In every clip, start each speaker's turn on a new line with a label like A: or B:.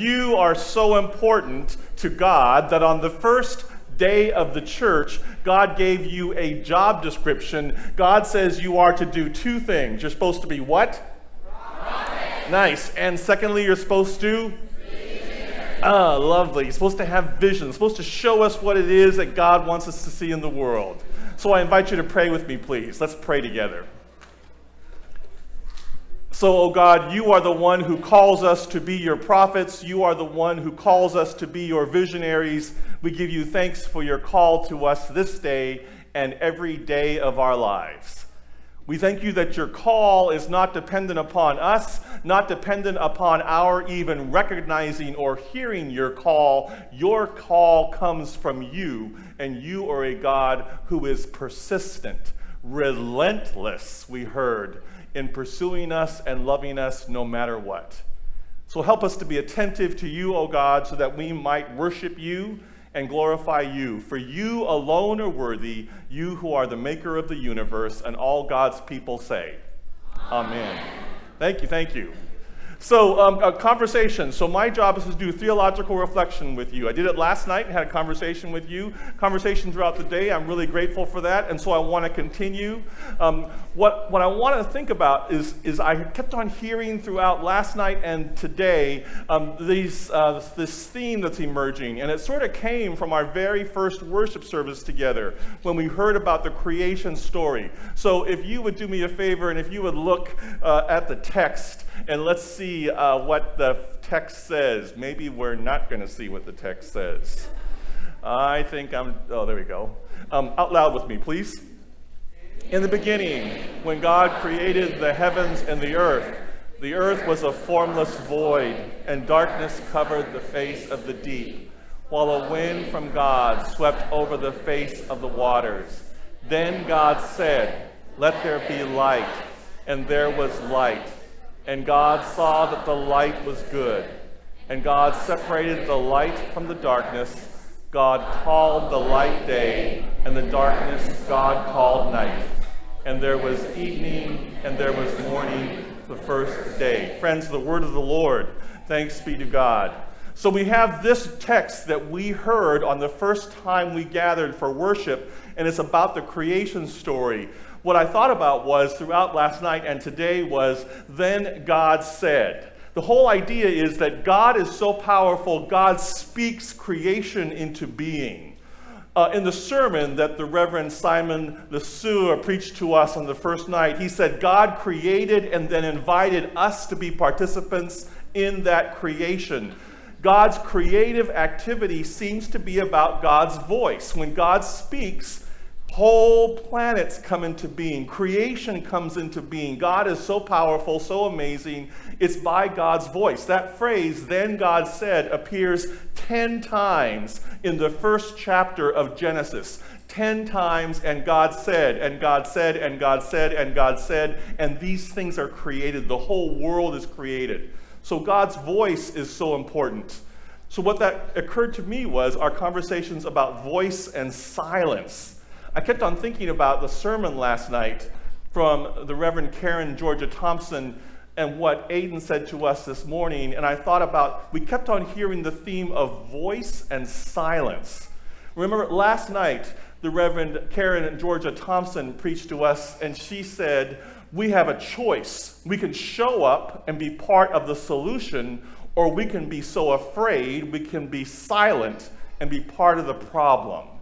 A: You are so important to God that on the first day of the church, God gave you a job description. God says you are to do two things. You're supposed to be what? Nice. And secondly, you're supposed to? Ah, lovely. You're supposed to have vision, supposed to show us what it is that God wants us to see in the world. So I invite you to pray with me, please. Let's pray together. So, O oh God, you are the one who calls us to be your prophets. You are the one who calls us to be your visionaries. We give you thanks for your call to us this day and every day of our lives. We thank you that your call is not dependent upon us, not dependent upon our even recognizing or hearing your call. Your call comes from you, and you are a God who is persistent, relentless, we heard, in pursuing us and loving us no matter what. So help us to be attentive to you, O God, so that we might worship you and glorify you. For you alone are worthy, you who are the maker of the universe, and all God's people say, Amen. Amen. Thank you, thank you. So, um, a conversation. So, my job is to do theological reflection with you. I did it last night and had a conversation with you. Conversation throughout the day. I'm really grateful for that, and so I want to continue. Um, what, what I want to think about is, is I kept on hearing throughout last night and today um, these, uh, this theme that's emerging, and it sort of came from our very first worship service together when we heard about the creation story. So, if you would do me a favor and if you would look uh, at the text, and let's see uh, what the text says. Maybe we're not going to see what the text says. I think I'm, oh, there we go. Um, out loud with me, please. In the beginning, when God created the heavens and the earth, the earth was a formless void, and darkness covered the face of the deep, while a wind from God swept over the face of the waters. Then God said, Let there be light, and there was light. And God saw that the light was good. And God separated the light from the darkness. God called the light day, and the darkness God called night. And there was evening, and there was morning the first day. Friends, the word of the Lord. Thanks be to God. So we have this text that we heard on the first time we gathered for worship, and it's about the creation story what I thought about was throughout last night and today was then God said. The whole idea is that God is so powerful, God speaks creation into being. Uh, in the sermon that the Reverend Simon LeSueur preached to us on the first night, he said, God created and then invited us to be participants in that creation. God's creative activity seems to be about God's voice. When God speaks, Whole planets come into being. Creation comes into being. God is so powerful, so amazing. It's by God's voice. That phrase, then God said, appears 10 times in the first chapter of Genesis. 10 times, and God said, and God said, and God said, and God said, and these things are created. The whole world is created. So God's voice is so important. So, what that occurred to me was our conversations about voice and silence I kept on thinking about the sermon last night from the Reverend Karen Georgia Thompson and what Aiden said to us this morning. And I thought about, we kept on hearing the theme of voice and silence. Remember, last night, the Reverend Karen Georgia Thompson preached to us, and she said, We have a choice. We can show up and be part of the solution, or we can be so afraid we can be silent and be part of the problem.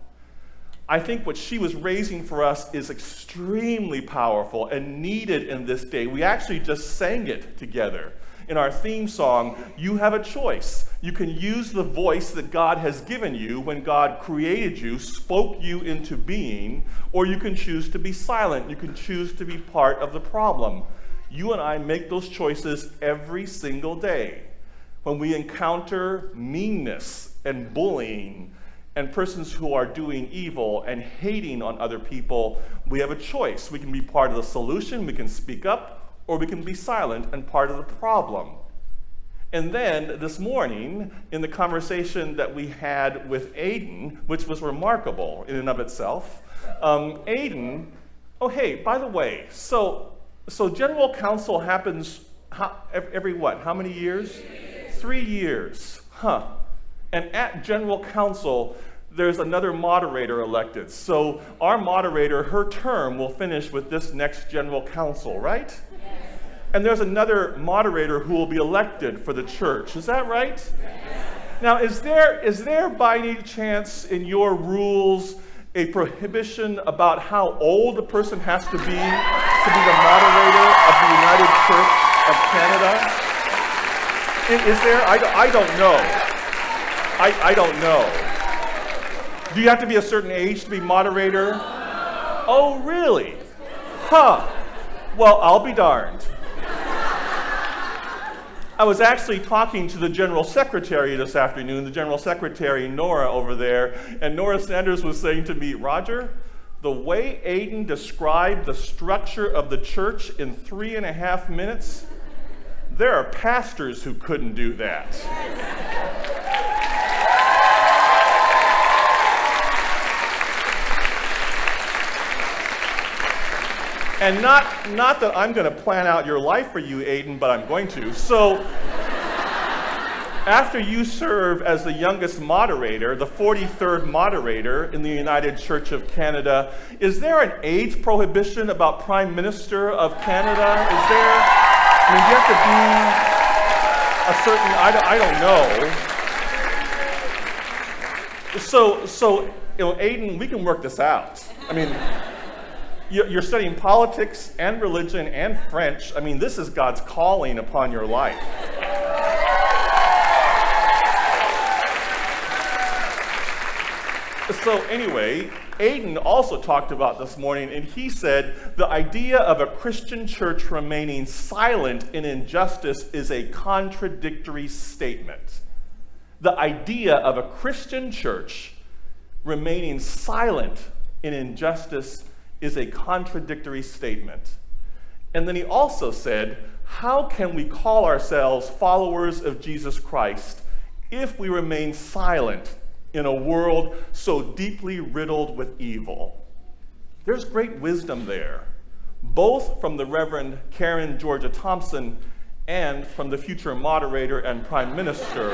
A: I think what she was raising for us is extremely powerful and needed in this day. We actually just sang it together. In our theme song, you have a choice. You can use the voice that God has given you when God created you, spoke you into being, or you can choose to be silent. You can choose to be part of the problem. You and I make those choices every single day. When we encounter meanness and bullying, and persons who are doing evil and hating on other people, we have a choice. We can be part of the solution, we can speak up, or we can be silent and part of the problem. And then this morning, in the conversation that we had with Aiden, which was remarkable in and of itself, um, Aiden, oh hey, by the way, so so general council happens how, every what? How many years? three years. Huh. And at General Council, there's another moderator elected. So our moderator, her term will finish with this next General Council, right? Yes. And there's another moderator who will be elected for the church. Is that right? Yes. Now, is there, is there by any chance in your rules a prohibition about how old a person has to be to be the moderator of the United Church of Canada? Is, is there? I, I don't know. I, I don't know. Do you have to be a certain age to be moderator? Oh, really? Huh. Well, I'll be darned. I was actually talking to the General Secretary this afternoon, the General Secretary, Nora, over there, and Nora Sanders was saying to me, Rodger, the way Aiden described the structure of the church in three and a half minutes, there are pastors who couldn't do that. And not, not that I'm going to plan out your life for you, Aiden, but I'm going to. So, after you serve as the youngest moderator, the 43rd moderator in the United Church of Canada, is there an age prohibition about Prime Minister of Canada? Is there? I mean, do you have to be a certain, I, I don't know. So, so, you know, Aiden, we can work this out. I mean, you're studying politics and religion and French. I mean, this is God's calling upon your life. So, anyway, Aiden also talked about this morning, and he said the idea of a Christian church remaining silent in injustice is a contradictory statement. The idea of a Christian church remaining silent in injustice is a contradictory statement. And then he also said, How can we call ourselves followers of Jesus Christ if we remain silent in a world so deeply riddled with evil? There's great wisdom there, both from the Reverend Karen Georgia Thompson and from the future moderator and prime minister.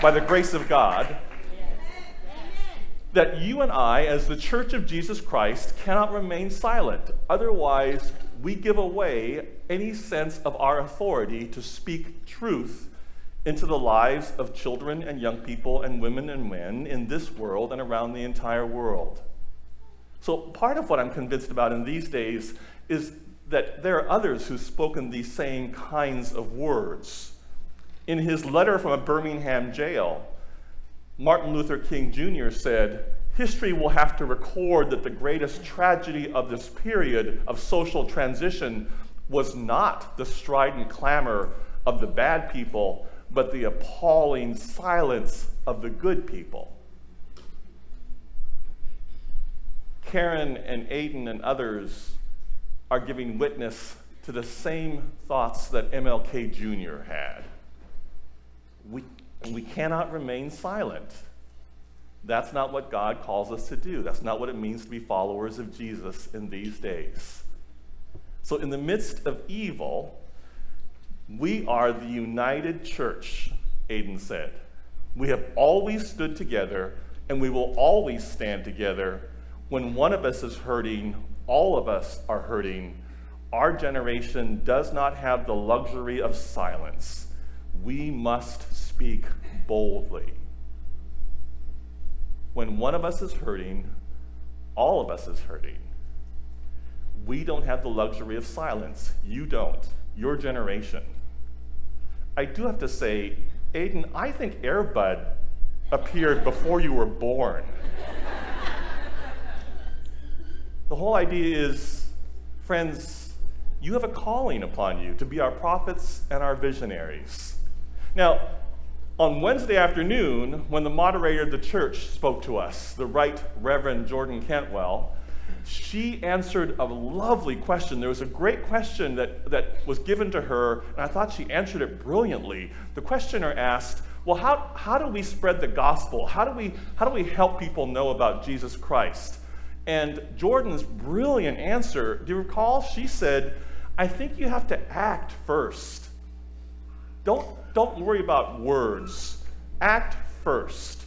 A: By the grace of God, that you and I, as the Church of Jesus Christ, cannot remain silent. Otherwise, we give away any sense of our authority to speak truth into the lives of children and young people and women and men in this world and around the entire world. So, part of what I'm convinced about in these days is that there are others who've spoken these same kinds of words. In his letter from a Birmingham jail, Martin Luther King Jr. said, History will have to record that the greatest tragedy of this period of social transition was not the strident clamor of the bad people, but the appalling silence of the good people. Karen and Aiden and others are giving witness to the same thoughts that MLK Jr. had. We and we cannot remain silent. That's not what God calls us to do. That's not what it means to be followers of Jesus in these days. So, in the midst of evil, we are the united church, Aiden said. We have always stood together, and we will always stand together. When one of us is hurting, all of us are hurting. Our generation does not have the luxury of silence. We must speak boldly. When one of us is hurting, all of us is hurting. We don't have the luxury of silence. You don't. Your generation. I do have to say, Aiden, I think Airbud appeared before you were born. the whole idea is, friends, you have a calling upon you to be our prophets and our visionaries. Now, on Wednesday afternoon, when the moderator of the church spoke to us, the Right Reverend Jordan Cantwell, she answered a lovely question. There was a great question that, that was given to her, and I thought she answered it brilliantly. The questioner asked, Well, how, how do we spread the gospel? How do, we, how do we help people know about Jesus Christ? And Jordan's brilliant answer, do you recall? She said, I think you have to act first. Don't, don't worry about words. Act first.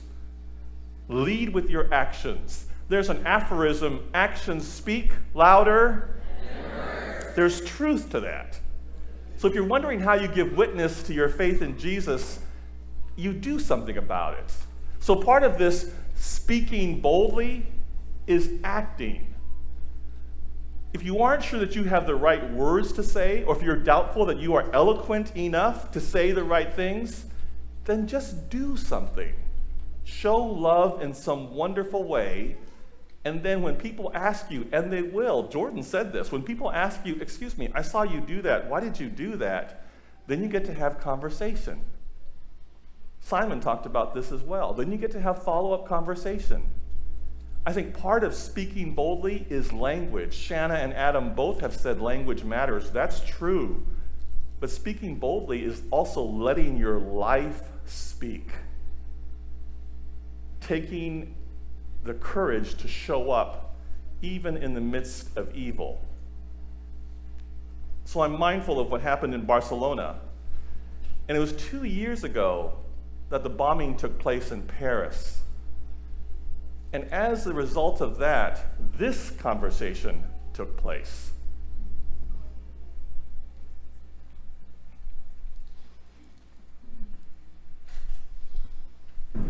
A: Lead with your actions. There's an aphorism actions speak louder. There's truth to that. So if you're wondering how you give witness to your faith in Jesus, you do something about it. So part of this speaking boldly is acting. If you aren't sure that you have the right words to say, or if you're doubtful that you are eloquent enough to say the right things, then just do something. Show love in some wonderful way. And then when people ask you, and they will, Jordan said this, when people ask you, Excuse me, I saw you do that. Why did you do that? Then you get to have conversation. Simon talked about this as well. Then you get to have follow up conversation. I think part of speaking boldly is language. Shanna and Adam both have said language matters. That's true. But speaking boldly is also letting your life speak. Taking the courage to show up even in the midst of evil. So I'm mindful of what happened in Barcelona. And it was two years ago that the bombing took place in Paris. And as a result of that, this conversation took place.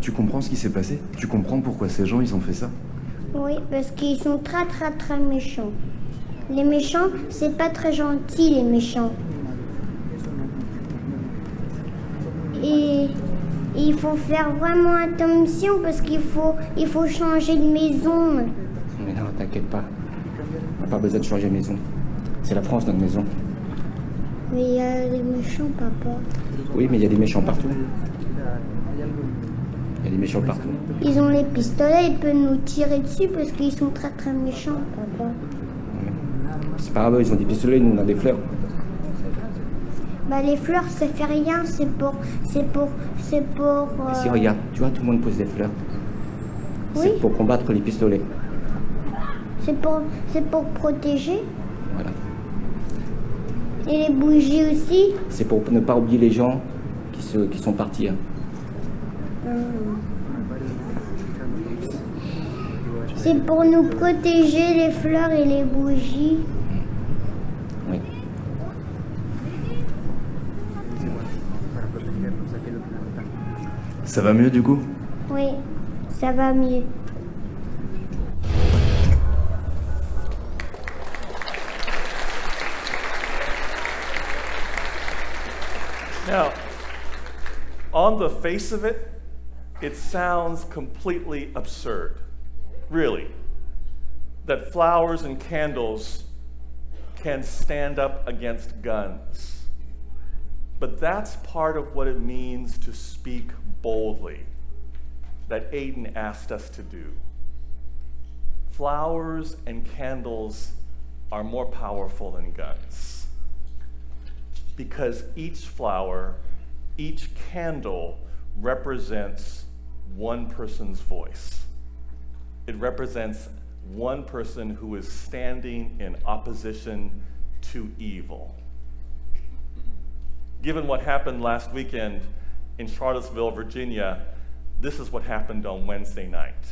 B: Tu comprends ce qui s'est passé? Tu comprends pourquoi ces gens ils ont fait ça?
C: Oui, parce qu'ils sont très très très méchants. Les méchants, c'est pas très gentil les méchants. Et il faut faire vraiment attention parce qu'il faut, il faut changer de maison.
B: Mais non, t'inquiète pas. On n'a pas besoin de changer de maison. C'est la France, notre maison.
C: Mais il y a des méchants, papa.
B: Oui, mais il y a des méchants partout. Il y a des méchants partout.
C: Ils ont les pistolets, ils peuvent nous tirer dessus parce qu'ils sont très très méchants, papa.
B: C'est pas grave, ils ont des pistolets, nous on a des fleurs.
C: Bah les fleurs, ça fait rien, c'est pour, c'est pour, c'est pour. euh,
B: Si, regarde, tu vois, tout le monde pose des fleurs.
C: Oui.
B: C'est pour combattre les pistolets.
C: C'est pour, c'est pour protéger.
B: Voilà.
C: Et les bougies aussi.
B: C'est pour ne pas oublier les gens qui, se, qui sont partis. hein.
C: C'est pour nous protéger les fleurs et les bougies.
B: Ça va mieux du coup
C: Oui, ça va mieux.
A: Now, on the face of it, it sounds completely absurd. Really. That flowers and candles can stand up against guns. But that's part of what it means to speak boldly, that Aiden asked us to do. Flowers and candles are more powerful than guns because each flower, each candle represents one person's voice. It represents one person who is standing in opposition to evil. Given what happened last weekend in Charlottesville, Virginia, this is what happened on Wednesday night.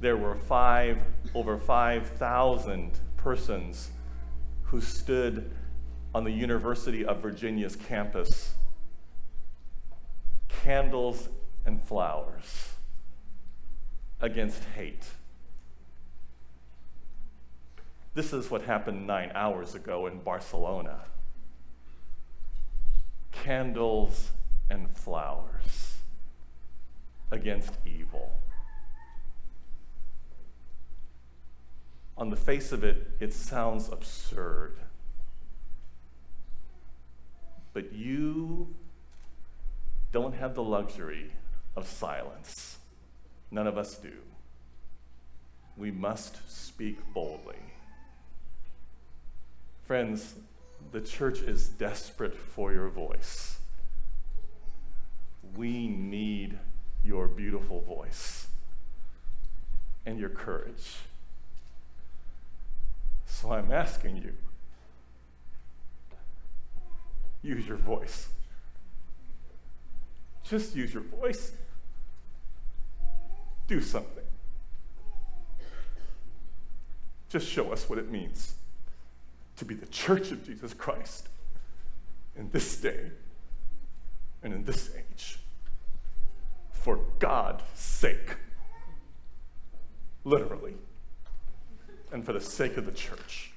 A: There were five, over 5,000 persons who stood on the University of Virginia's campus, candles and flowers against hate. This is what happened nine hours ago in Barcelona. Candles and flowers against evil. On the face of it, it sounds absurd. But you don't have the luxury of silence. None of us do. We must speak boldly. Friends, the church is desperate for your voice. We need your beautiful voice and your courage. So I'm asking you use your voice. Just use your voice. Do something. Just show us what it means to be the church of Jesus Christ in this day and in this age. For God's sake. Literally. And for the sake of the church.